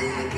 Yeah.